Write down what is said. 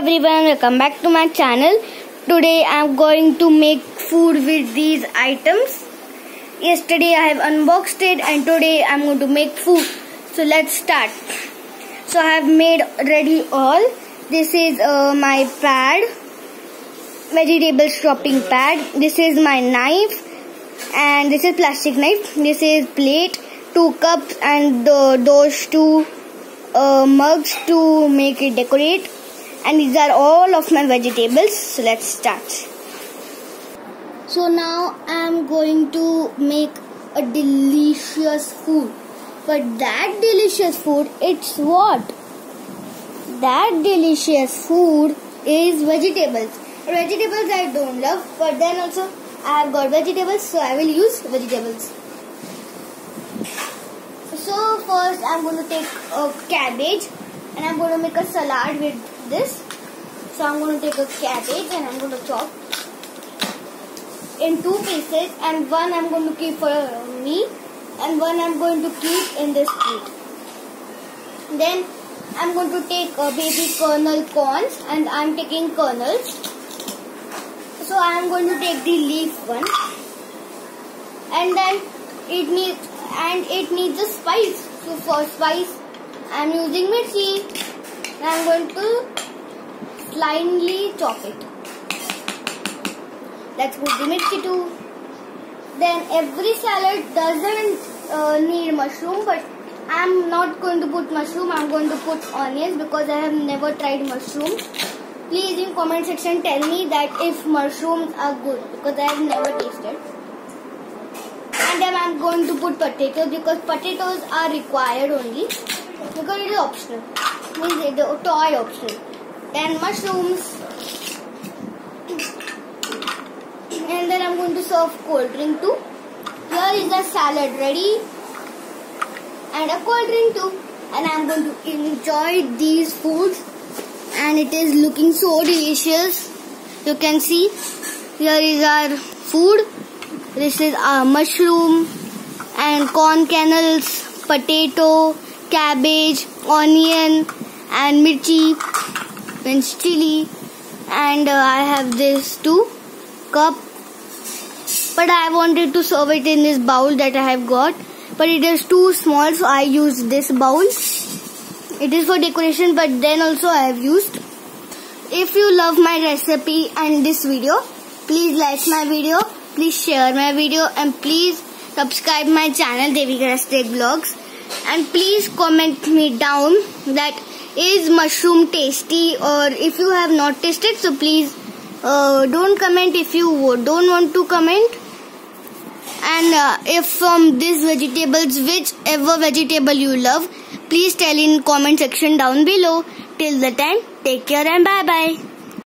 everyone, welcome back to my channel. Today I am going to make food with these items. Yesterday I have unboxed it and today I am going to make food. So let's start. So I have made ready all. This is uh, my pad, vegetable chopping pad. This is my knife and this is plastic knife. This is plate, two cups and uh, those two uh, mugs to make it decorate and these are all of my vegetables. So let's start. So now I am going to make a delicious food. But that delicious food it's what? That delicious food is vegetables. Vegetables I don't love but then also I have got vegetables so I will use vegetables. So first I'm going to take a cabbage and I'm going to make a salad with this. So I'm going to take a cabbage and I'm going to chop in two pieces and one I'm going to keep for me and one I'm going to keep in this plate. Then I'm going to take a baby kernel corns and I'm taking kernels. So I'm going to take the leaf one and then it needs and it needs a spice. So for spice, I am using mirchi. I am going to slightly chop it. Let's put the mirchi too. Then every salad doesn't uh, need mushroom, but I am not going to put mushroom. I am going to put onions because I have never tried mushroom. Please in comment section tell me that if mushrooms are good because I have never tasted and then I'm going to put potatoes because potatoes are required only because it is optional means it is toy optional then mushrooms. And then I'm going to serve cold drink too. Here is the salad ready. And a cold drink too. And I'm going to enjoy these foods. And it is looking so delicious. You can see here is our food. This is a mushroom and corn kernels, potato, cabbage, onion and mirchi, means chili and uh, I have this too cup but I wanted to serve it in this bowl that I have got but it is too small so I use this bowl. It is for decoration but then also I have used. If you love my recipe and this video, please like my video please share my video and please subscribe my channel Devika State Vlogs and please comment me down that is mushroom tasty or if you have not tasted so please uh, don't comment if you don't want to comment. And uh, if from these vegetables whichever vegetable you love please tell in comment section down below. Till the time take care and bye bye